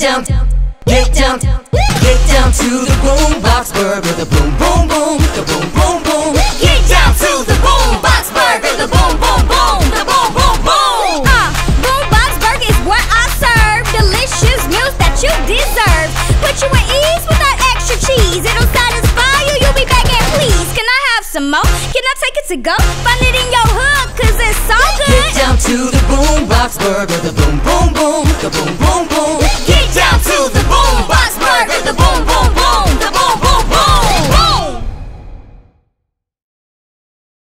Get down, get down to the boom box burger, the boom boom boom, the boom boom boom. Get down to the boom box Burger, the boom boom boom, the boom boom boom. Uh, Boombox Burger is what I serve. Delicious meals that you deserve. Put you at ease with that extra cheese. It'll satisfy you. You'll be back and please. Can I have some more? Can I take it to go? Find it in your hood, cause it's so good. Get down to the boom box burger, the boom boom boom, the boom boom boom